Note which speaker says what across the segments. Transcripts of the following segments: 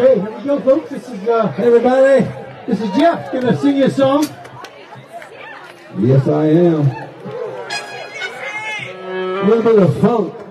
Speaker 1: Okay, here we go, folks. This is, uh, hey, everybody. This is Jeff. Gonna sing you a song. Yes, I am. A little bit of funk.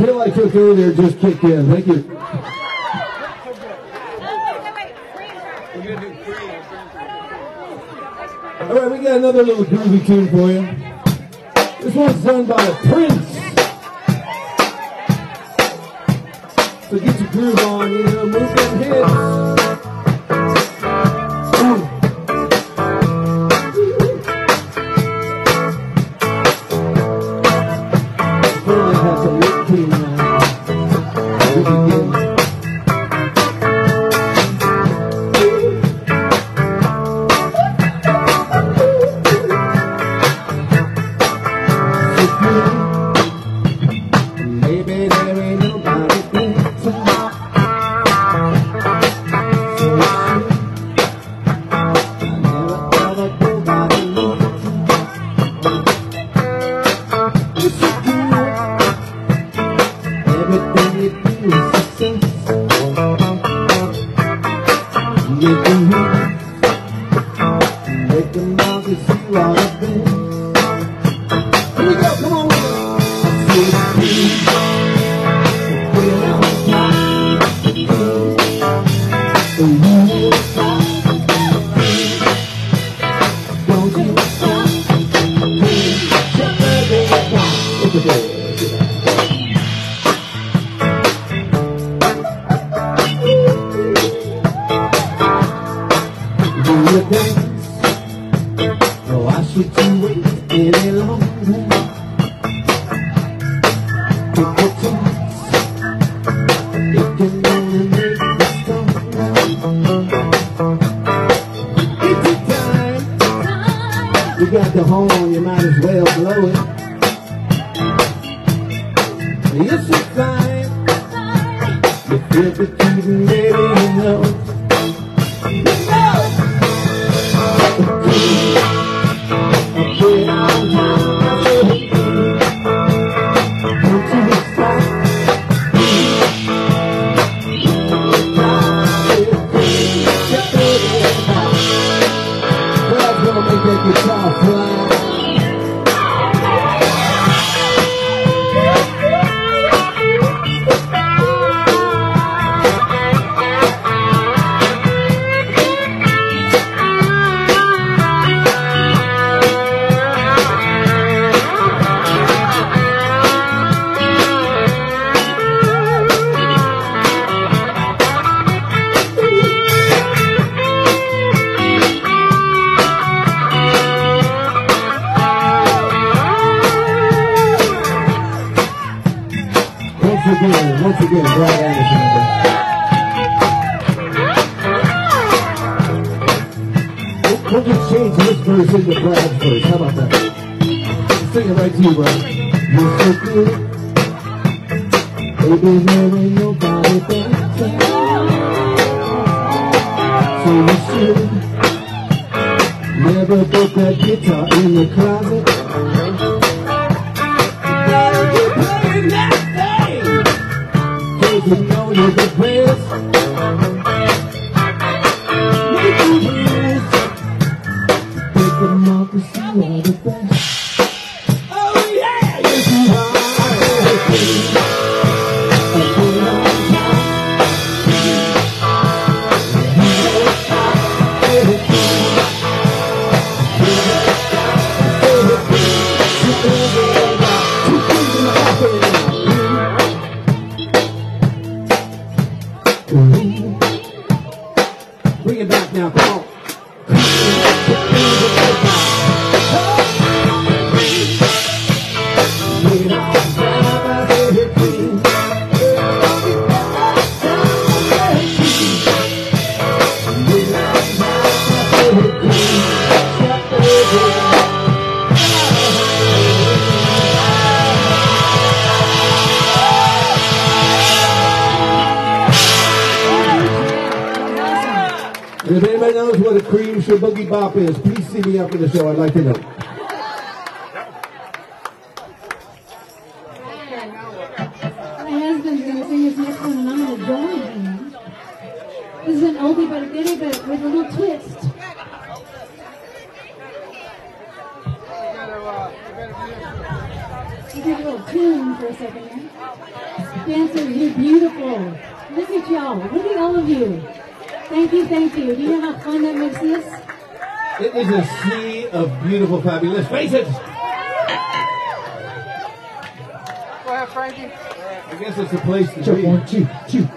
Speaker 1: Pill I took earlier just kicked in. Thank you. All right, we got another little groovy tune for you. This one's done by Prince. So get your groove on, you know, move them hips. Everything you. do you, Brad. You're so good. Baby, there ain't nobody better. So you should never put that guitar in the closet. Playing that thing. You know you're the best. Cream boogie bop is, please see me after the show. I'd like to know.
Speaker 2: My husband's gonna sing this next one, and I'm gonna join him. This is an oldie but a goodie, but with a little twist.
Speaker 3: You
Speaker 2: a little tune for a second there. Dancers, you're beautiful. Look at y'all. Look at all of you. Thank you, thank you. Do you know how fun that makes this?
Speaker 1: It is a sea of beautiful, fabulous faces.
Speaker 3: Go ahead, Frankie.
Speaker 1: I guess it's the place to
Speaker 4: Check
Speaker 1: be.
Speaker 4: One, two, two.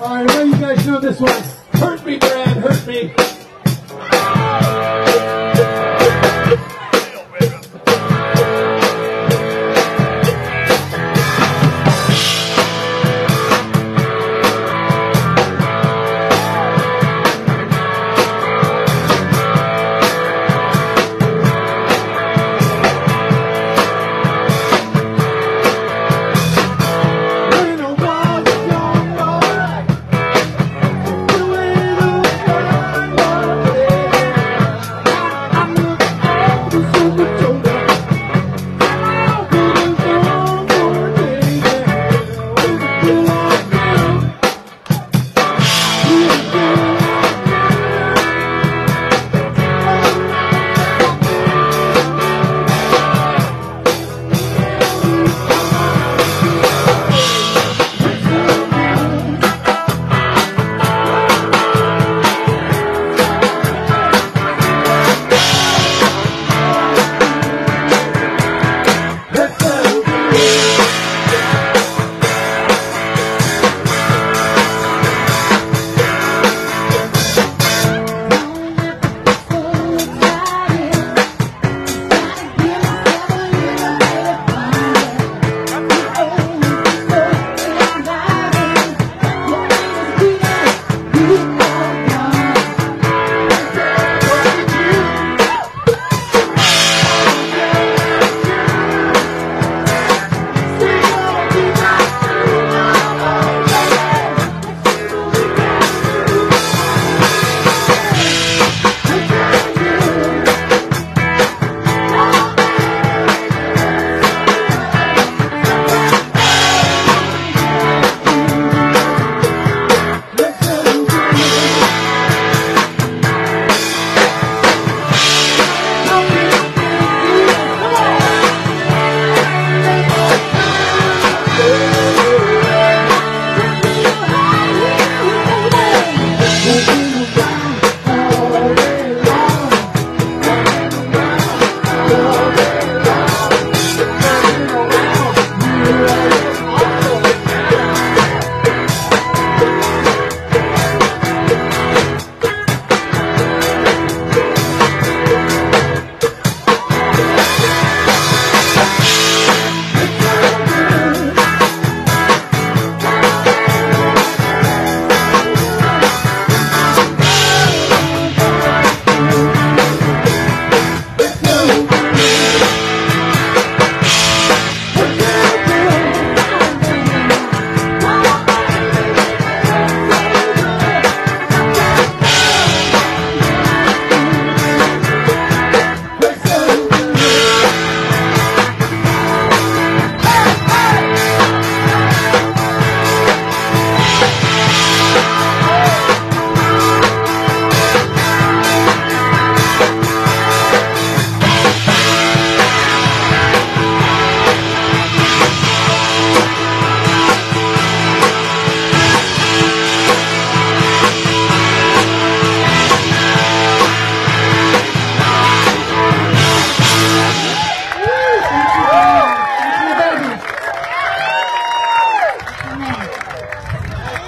Speaker 1: All right, well, you guys know this one. Hurt me, Brad, hurt me.